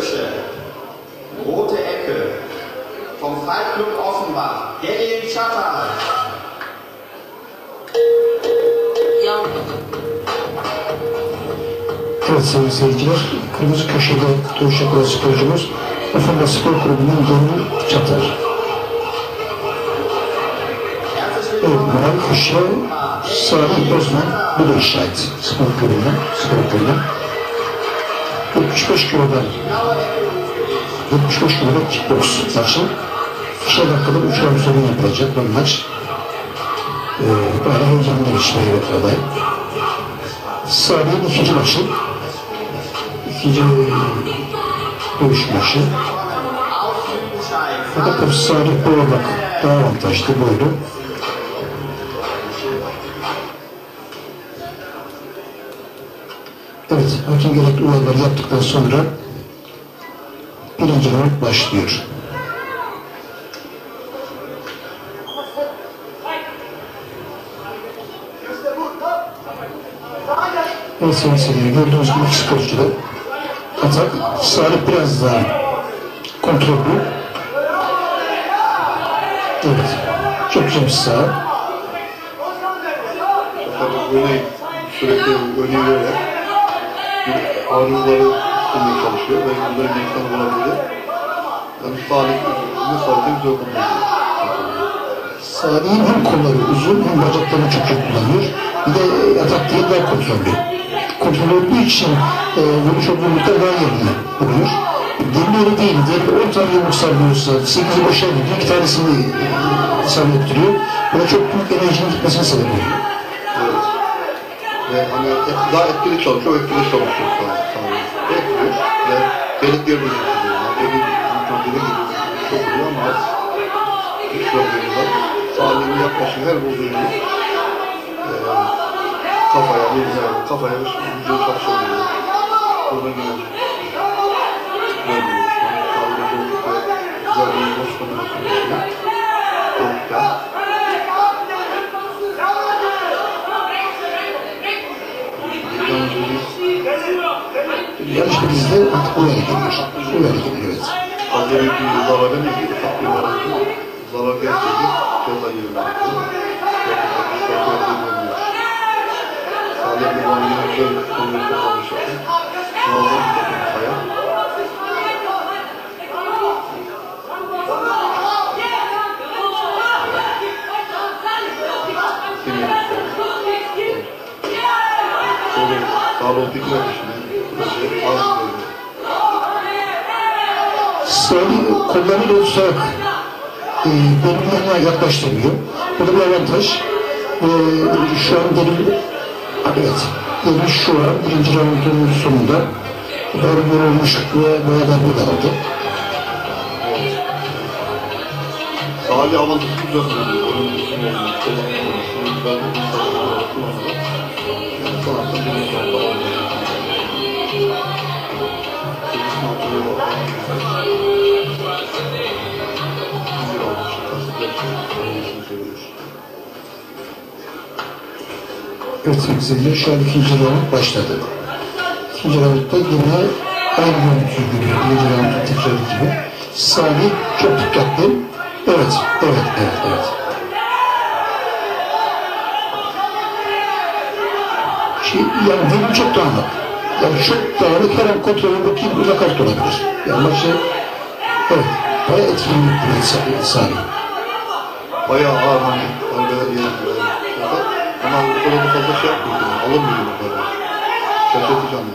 Kirsche. Rote Ecke. Vom Freiklub Offenbach. Gelin Schattal. Evet sevgili seyirciler, kırmızı köşede yapan sporcumuz Efendim Spor Kulübü'nün Gönül Çatar. Evet, mavi köşe Salih Osman Budur Şahit Spor Kulübü'nden, Spor Kulübü'nden. 75 kilodan 75 kilodan kickbox maçı. İşe dakikada 3 round sonu yapılacak bu maç. Ee, bayağı heyecanlı geçmeye aday. Salih'in ikinci maçı. İkinci dövüş maçı. Fakat tabii Salih Boğulak daha avantajlı buydu. Evet, hakim gerekli uyarıları yaptıktan sonra birinci round başlıyor. Evet sayın seyirciler, gördüğünüz gibi iki sporcu da atak. Salih biraz daha kontrollü. Evet, çok güzel bir sağ. Sürekli öne ağrıları üstünde çalışıyor ve bunları geçten olabilir. Yani sağlık, ne sağlıkta güzel kullanıyor. Salih'in hem kolları uzun hem bacaklarını çok iyi kullanıyor. Bir de atak değil daha kontrollü. Kontrollü olduğu için e, vuruş olduğunlukta daha yerine vuruyor. Diğeri değil. Diğeri 10 tane yumruk sallıyorsa 8'i boşa gidiyor. 2 tanesini e, sallattırıyor. Buna çok büyük enerjinin gitmesine sebep oluyor. Ve hani daha etkili çalışıyor, etkili çalışıyor sağlık. Bekliyor ve delik gibi çok oluyor ama az güç problemi var. Sağlığın yaklaşık her bulduğunu e, kafaya, beline, kafaya ve vücudu çalışabiliyor. Burada yine böyle bir şey. Sağlıkta bolluk ve güzel bir boş kombinasyonu yaşıyor. Bollukta. Yarış bizde artık oraya geliyor. Oraya geliyor evet. Fazla büyük bir zarar demeyiz. Ufak bir zarar. Zarar gelseydi ceza yerine bakıyor. Yakında bir bir konuyu kullanmış yaptı. Muazzam bir takım kaya. Dinleyelim. Şöyle sağlık bir Böylece az böyle. Salih kollarıyla tutarak e, birbirlerine yaklaştırıyor. Bu da bir avantaj. E, şu an delil, evet, delil şu an birinci roundun sonunda doğru yorulmuş ve bayağı darbe aldı. Salih avantajı güzel kullanıyor. Onun için olmuyor. Kullanıyor. Ben bir sabır olarak kullanmadım. Yani son hafta Evet sevgili seyirciler, şu an ikinci round başladı. İkinci roundda yine aynı görüntüyü görüyor. Birinci roundun tekrar gibi. Salih çok dikkatli. Evet, evet, evet, evet. Şey, yani benim çok dağınık. Yani çok dağınık her an kontrolü bakayım uzak olabilir. Yani maçı, evet, bayağı etkili bir Salih. Salih. Bayağı ağır hani darbeler yedik. Ama bu kadar da fazla şey yapmıyor. Yani. Alınmıyor bu kadar. Şaşırtıcı hani.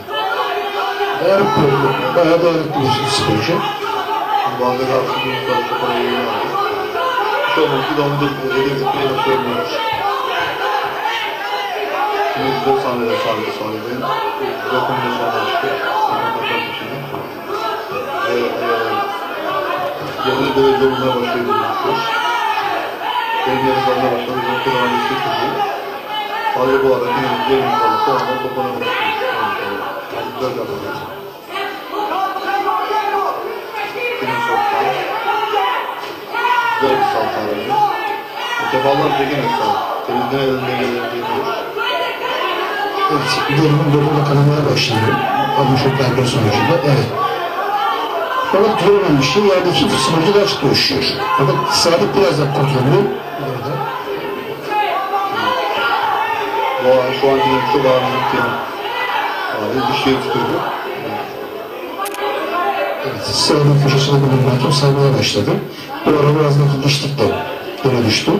Dayanıklı, bayağı dayanıklı bir sporcu. Bazıları artık bir çok para yayını aldı. Şu an ki devam edip etmeye başlayabiliyoruz. Şimdi güzel sahneler sahneler sahnelerin. Güzel kombinasyonlar çıktı. Sanatlar dışında. Ve eee yerli derece olmaya başladığını düşünüyoruz. Benim yarı sahne başladı. Bir nokta devam edecek gibi. Sadece bu arada yine bir yerim kaldı. Sonra da topana başlıyoruz. Yani güzel bir adam. Benim sokağım. Güzel bir salt aracı. Defalar peki mesela. Elinden elinden gelen geliyor. Evet, derimin donunda kanamaya başlıyor. Almış o darbe sonucunda. Evet. Fakat şey yerdeki sınırcı daha çok dövüşüyor. Fakat Salih biraz daha kontrollü. Orada. Bu an, şu an yine çok ağırlıkken abi bir şey tutuyor. Evet, Salih'in köşesine bulunan hakem saymaya başladı. Bu ara biraz da dişlik de yere düştü.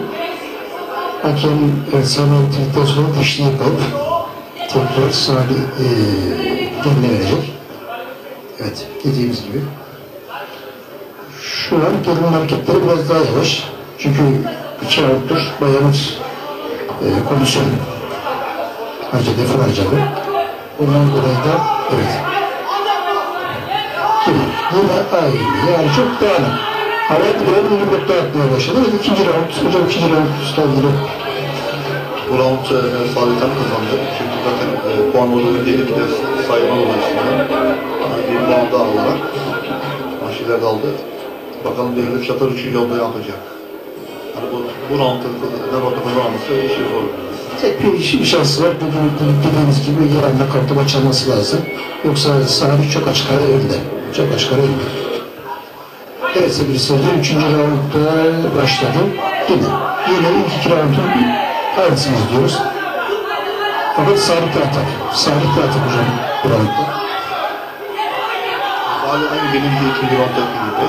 Hakem evet, saymaya bitirdikten sonra dişliği kalıp Salih eee kendine verecek. Evet, dediğimiz gibi. Şu an gelinin hareketleri biraz daha yavaş. Çünkü iki rounddur bayanır e, kondisyon harcadı, efor harcadı. Ondan dolayı da evet. Yine, yine aynı. Yani çok dağınık. Hayat biraz yumruk dağıtmaya başladı. Evet, ikinci round, hocam ikinci round üstadları. Bu round e, Salih'ten kazandı. Çünkü zaten e, bir de sayma dolayısıyla. Bir puan daha alarak maçlar aldı. Bakalım Devlet Çatar 3. yolda yapacak. Yani bu, bu ne bakım kazanması işi zor. Tek bir, bir şansı var. Dediğim, dediğimiz gibi yarın kartı maç alması lazım. Yoksa sahibi çok açık ara önde. Çok açık ara önde. Evet sevgili seyirciler, üçüncü roundda başladı. Yine, yine ilk iki roundun aynısını izliyoruz. Fakat sabit atak. Sabit atak hocam roundda. Salih aynı benim de ikinci rounddaki gibi.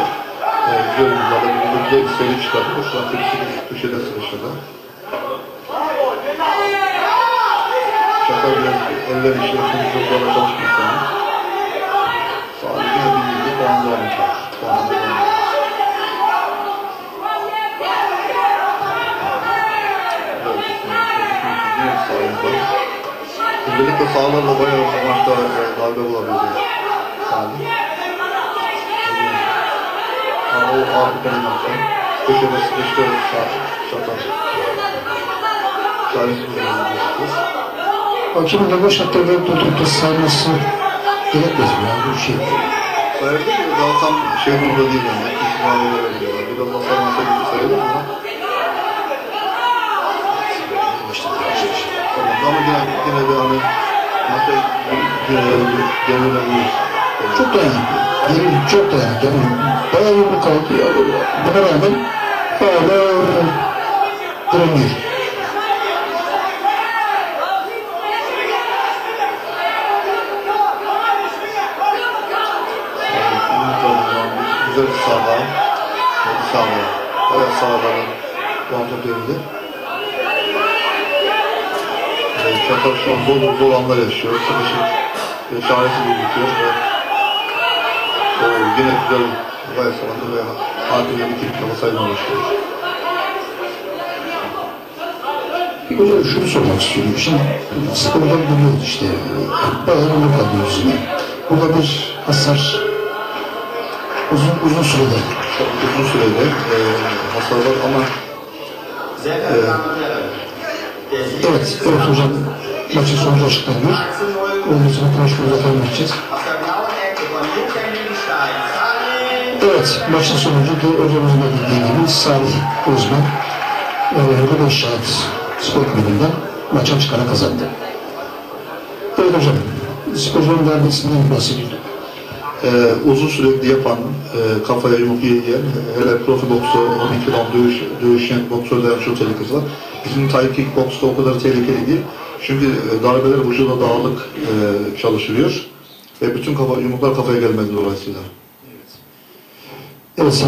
E, güzel bir güzel bir seri çıkartıyor. Şu an tepsi köşede sıkıştırdı. Çatar biraz eller işlesin, çok zorla çalışmış sana. Salih yine bir bilgi puan da Özellikle sağlarla bayağı maçta e, darbe bulabildi Salih. Ama o Afrika'nın maçı. Köşede sıkıştı Çatar. Salih sıkıştı. Hakemin de boş hatlarını tutup da sayması gerekmez mi ya bu şey? Sayılır mı? Daha tam şey durumda değil yani. İhtimali verebiliyorlar. Biraz da sarmasa gibi sayılır mı? Gönülebilir. Çok dayanıklı. Yemin çok dayanıklı. Yani bayağı yumruk kaldı ya. Buna rağmen hala direniyor. Güzel bir sağda. Bir sağda. Bayağı kontrol edildi. Evet, Çatar şu an zor, zor anlar yaşıyor. Sıkışık ve çaresiz gözüküyor ve o yine güzel bayağı sağladı ve hakimle bitirip kafasıyla uğraşıyor. Hocam şunu sormak istiyorum. Şimdi spordan biliyoruz işte. Bayağı yumruk alıyor yüzüne. Burada bir hasar uzun uzun sürede. Çok uzun sürede e, hasar var ama Sieger Evet, evet hocam maçın sonucu açıklanıyor. 18-0 Onun için konuşmamıza devam edeceğiz. Evet, maçın sonucu da hocamızın da bildiği gibi Salih Özmen e, Rıdvan Şahit Spor Kulübü'nden maçı açık ara kazandı. Evet hocam, sporcunun darbesinden bahsediyorduk. e, uzun sürekli yapan, e, kafaya yumruk yiyen, hele profi boksta 12 round dövüş, dövüşen boksörlerin çok tehlikesi var. Bizim Thai kickboksta o kadar tehlikeli değil. Çünkü e, darbeler vücuda dağlık e, çalışılıyor ve bütün kafa, yumruklar kafaya gelmedi dolayısıyla. Evet,